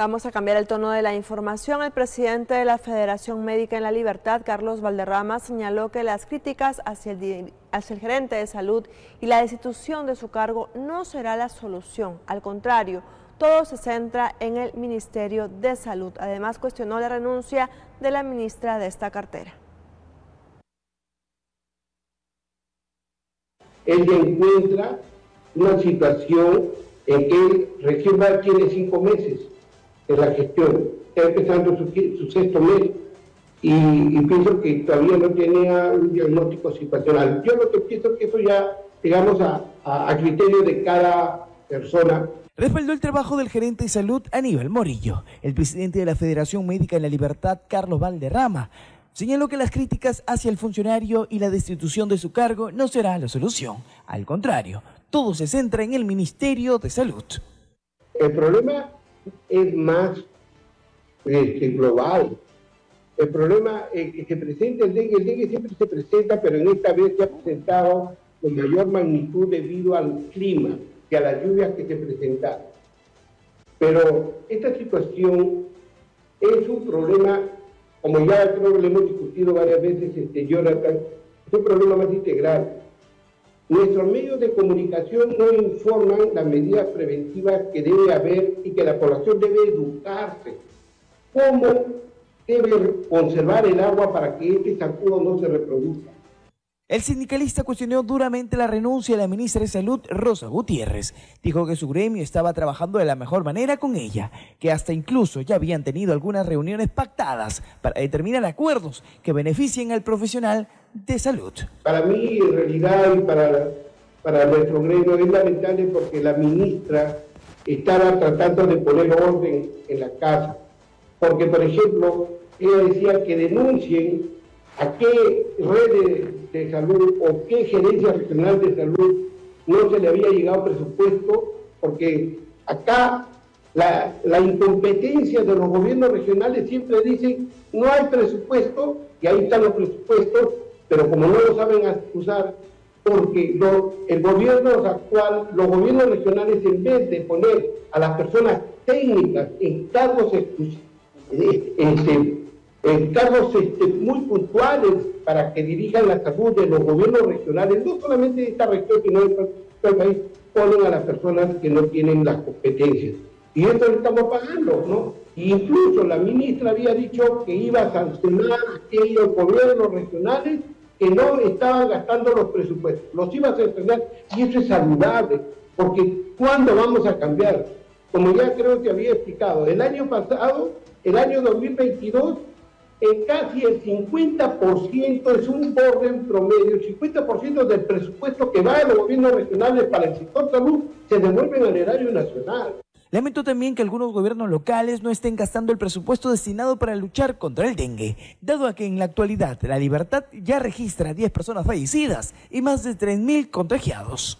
Vamos a cambiar el tono de la información. El presidente de la Federación Médica en la Libertad, Carlos Valderrama, señaló que las críticas hacia el, gerente de salud y la destitución de su cargo no será la solución. Al contrario, todo se centra en el Ministerio de Salud. Además, cuestionó la renuncia de la ministra de esta cartera. Ella encuentra una situación en que recién tiene cinco meses en la gestión. Está empezando su, sexto mes y, pienso que todavía no tenía un diagnóstico situacional. Yo lo que pienso es que eso ya, digamos, a, a, criterio de cada persona respaldó el trabajo del gerente de salud Aníbal Morillo. El presidente de la Federación Médica en la Libertad, Carlos Valderrama, señaló que las críticas hacia el funcionario y la destitución de su cargo no será la solución. Al contrario, todo se centra en el Ministerio de Salud. El problema es más este, global. El problema es que se presenta el dengue, el dengue siempre se presenta, pero en esta vez se ha presentado con mayor magnitud debido al clima y a las lluvias que se presentaron. Pero esta situación es un problema, como ya creo que lo hemos discutido varias veces, este, Jonathan, es un problema más integral Nuestros medios de comunicación no informan las medidas preventivas que debe haber y que la población debe educarse. ¿Cómo debe conservar el agua para que este sacudo no se reproduzca? El sindicalista cuestionó duramente la renuncia de la ministra de Salud, Rosa Gutiérrez. Dijo que su gremio estaba trabajando de la mejor manera con ella, que hasta incluso ya habían tenido algunas reuniones pactadas para determinar acuerdos que beneficien al profesional de salud. Para mí, en realidad, y para, para nuestro gremio es lamentable porque la ministra estaba tratando de poner orden en la casa. Porque, por ejemplo, ella decía que denuncien a qué red de, salud o qué gerencia regional de salud no se le había llegado presupuesto, porque acá la, la, incompetencia de los gobiernos regionales siempre dicen no hay presupuesto y ahí están los presupuestos pero como no lo saben usar, porque el gobierno actual, los gobiernos regionales, en vez de poner a las personas técnicas en cargos, este, en cargos este, muy puntuales para que dirijan la salud de los gobiernos regionales, no solamente de esta región, sino de todo el país, ponen a las personas que no tienen las competencias. Y esto lo estamos pagando, ¿no? incluso la ministra había dicho que iba a sancionar a aquellos gobiernos regionales que no estaban gastando los presupuestos, los ibas a estrenar y eso es saludable, porque ¿cuándo vamos a cambiar? Como ya creo que había explicado, el año pasado, el año 2022, en casi el 50% es un orden promedio, el 50% del presupuesto que va a los gobiernos regionales para el sector salud se devuelve al erario nacional. Lamento también que algunos gobiernos locales no estén gastando el presupuesto destinado para luchar contra el dengue, dado a que en la actualidad la libertad ya registra 10 personas fallecidas y más de 3.000 contagiados.